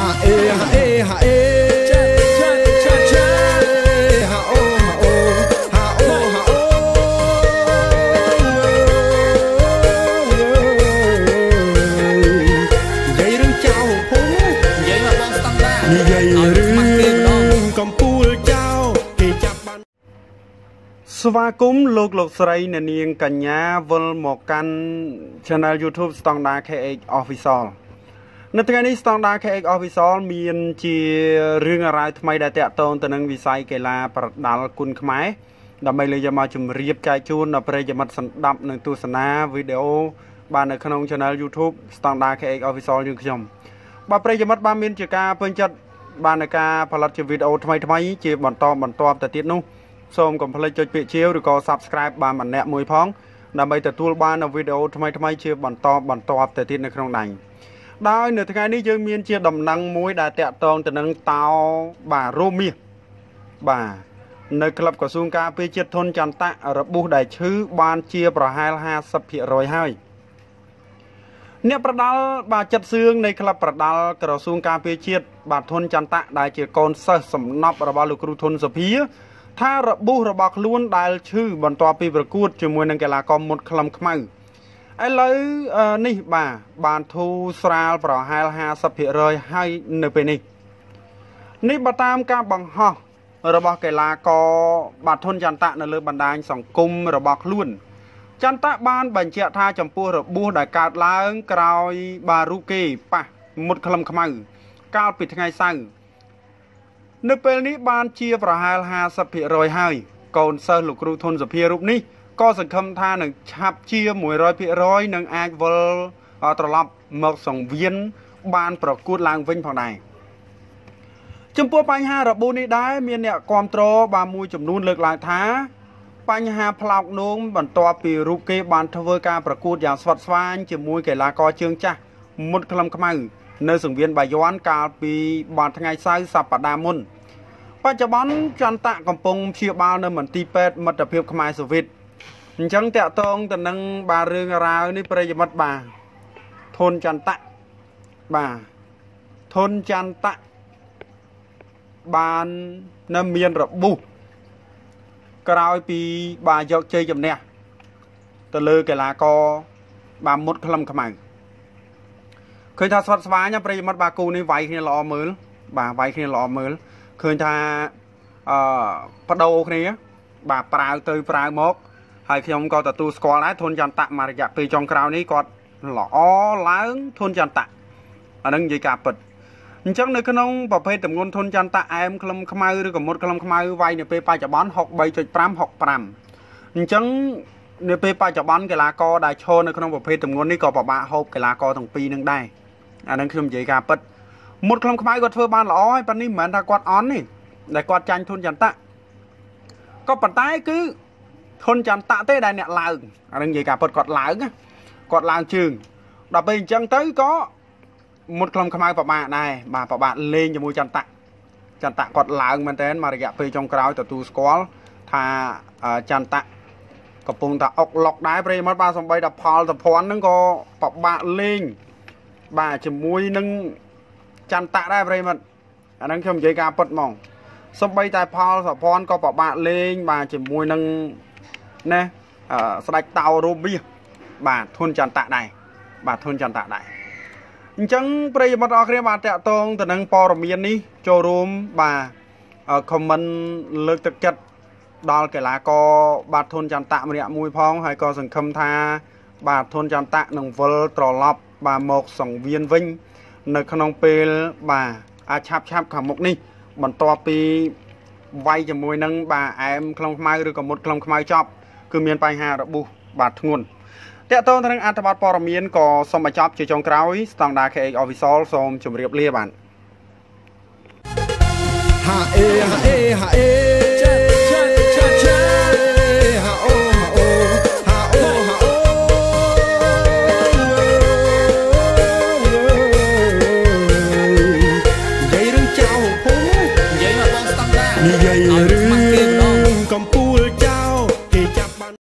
ហាអេហាអេហាអេហាអូហាអូហាអូហាអូនិយាយរឿងចៅភូមិនិយាយមកបងស្តង់ដានិយាយរឲ្យស្មាត់គេឿម្ដងងកំពូលចៅគេចាប់បានស្វាគមន៍លោកលោកស្រីអ្នកនាងកញ្ញាវិលមកកាន់ Channel YouTube Standard KH Official នៅថ្ងៃនេះ Standard KH Official មានជារឿងអារ៉ាវថ្មីដែលតាក់ទងទៅនឹងវិស័យកីឡាប្រដាល់គុណខ្មែរដើម្បីលើកយកមកជម្រាបចែកជូនដល់ប្រិយមិត្តសន្តាប់និងទស្សនាវីដេអូបាននៅក្នុង Channel YouTube Standard KH Official យើងខ្ញុំបាទប្រិយមិត្តបានមានជាការពេញចិត្តបានในការផលិតជាវីដេអូថ្មីថ្មីៗជាបន្តបន្ទាប់ទៅទៀតនោះសូមកុំភ្លេចចុចពាក្យជាវឬក៏ Subscribe បានម្នាក់មួយផងដើម្បីទទួលបាននូវវីដេអូថ្មីថ្មីៗជាបន្តបន្ទាប់ទៅទៀតនៅក្នុងដៃ ដោយនៅថ្ងៃនេះយើងមានជាដំណឹងមួយដែលតាក់ទងទៅនឹងតោបាទរោមាសបាទនៅក្លឹបក្រសួងការពារជាតិធនចន្ទៈរបួសដែលឈឺបានជាប្រហែល50%ហើយអ្នកប្រដាល់បាទចិត្តសឿងនៃក្លឹបប្រដាល់ក្រសួងការពារជាតិបាទធនចន្ទៈដែលជាកូនសិស្សសំណប់របស់លោកគ្រូធនសុភា ថារបួសរបស់ខ្លួនដែលឈឺបន្ទាប់ពីប្រកួតជាមួយនឹងកីឡាករមុតខ្លឹមខ្មៅ ឥឡូវអឺនេះបាទបានធូរស្រាលប្រហែល50%ហើយនៅពេលនេះនេះបើតាមការបង្ហោះរបស់កីឡាករបាទធនចន្ទៈនៅលើបណ្ដាញសង្គមរបស់ខ្លួន ចន្ទៈបានបញ្ជាក់ថាចំពោះរបួសដែលកើតឡើងក្រោយបារូគេប៉ះមុតក្លឹមខ្មៅ កាលពីថ្ងៃសៅរ៍នៅពេលនេះបានជាប្រហែល50%ហើយកូនសិស្សលោកគ្រូធុនសភារូបនេះ ក៏សង្ឃឹមថានឹងឆាប់ជា100%នឹងអាចវិលត្រឡប់មកសង្វៀនបានប្រកួតឡើងវិញផងដែរចំពោះបញ្ហារបួសនេះដែរមានអ្នកគ្រប់គ្រងបានមួយចំនួនលើកឡើងថា បញ្ហាផ្លោកនោមបន្ទាប់ពីរូបគេបានធ្វើការប្រកួតយ៉ាងស្វិតស្វាញជាមួយ កីឡាករជើងចាស់មុតក្លឹមខ្មៅនៅសង្វៀនបាយ័នកាលពីបានថ្ងៃសៅរ៍សប្តាហ៍មុនបច្ចុប្បន្នចន្ទៈកំពុងព្យាបាលនៅមន្ទីរពេទ្យមិត្តភាពខ្មែរសូវៀត អញ្ចឹងតាក់ទងទៅនឹងបាទរឿងរ៉ាវនេះប្រិយមិត្តបាទធនចន្ទៈបាទធនចន្ទៈបាននៅមានរបួសក្រោយពីបាទយកជ័យជំនះទៅលើកីឡាករបាទមុតក្លឹមខ្មៅឃើញថាស្វាត់ស្វាញណាប្រិយមិត្តបាទគូនេះវាយគ្នាល្អមើលបាទវាយគ្នាល្អមើលឃើញថាអឺបដូរគ្នា បាទប្រាវទៅប្រាវមក ហើយខ្ញុំក៏ទទួលស្គាល់ដែរធនចន្ទៈមករយៈពេលចុងក្រោយនេះគាត់ល្អឡើងធនចន្ទៈអានឹងនិយាយការពិតអញ្ចឹងនៅក្នុងប្រភេទតម្ងន់ធនចន្ទៈអែមក្លឹមខ្មៅឬក៏មុតក្លឹមខ្មៅវាយនៅពេលបច្ចុប្បន្ន63.5 65អញ្ចឹងនៅពេលបច្ចុប្បន្នកីឡាករដែលឈរនៅក្នុងប្រភេទតម្ងន់នេះក៏ពិបាកហូបកីឡាករទាំងពីរនឹងដែរអានឹងខ្ញុំនិយាយការពិតមុតក្លឹមខ្មៅគាត់ធ្វើបានល្អហើយប៉ុន្នេះមិនមែនថាគាត់អន់ទេដែលគាត់ចាញ់ធនចន្ទៈក៏ប៉ុន្តែគឺ ធនចន្ទៈទេដែលអ្នកឡើងអានឹងនិយាយការពិតគាត់ឡើងណាគាត់ឡើងជើងដល់ពេលអញ្ចឹងទៅក៏មុតក្លំខ្មៅប្របាកដែរបាទប្របាកលេងជាមួយចន្ទៈចន្ទៈគាត់ឡើងមែនតើមករយៈពេលចុងក្រោយទទួលស្គាល់ថាចន្ទៈកំពុងតែអុកឡុកដែរប្រិយមិត្តបាទសំបីដល់ផលសភ័ណ្ឌហ្នឹងក៏ប្របាកលេងបាទជាមួយនឹងចន្ទៈដែរប្រិយមិត្តអាហ្នឹងខ្ញុំនិយាយការពិតហ្មងសំបីតែផលសភ័ណ្ឌក៏ប្របាកលេងបាទជាមួយនឹង ណាអឺស្ដេចតោរោមាសបាទធុនចន្ទៈដែរបាទធុនចន្ទៈដែរអញ្ចឹងប្រិយមិត្តអរគ្នាបាទតាក់ទងទៅនឹងព័ត៌មាននេះចូលរួមបាទខមមិនលើកទឹកចិត្តដល់កីឡាករបាទធុនចន្ទៈម្នាក់មួយផងហើយក៏សង្ឃឹមថា បាទធុនចន្ទៈនឹងវិលត្រឡប់ បាទមកសង្វៀនវិញ នៅក្នុងពេលបាទអាចឆាប់ឆាប់ខាងមុខនេះ បន្ទាប់ពីវាយជាមួយនឹងបាទអែមខ្លងខ្មៅឬក៏មុតខ្លងខ្មៅចប់ គឺមានបញ្ហារបួសបាទធ្ងន់តកតងទៅនឹងអត្ថបទព័ត៌មានក៏សូមបញ្ចប់ជាចុងក្រោយ Standard KH Official សូមជម្រាបលាបាទហាអេហាអេហាអេ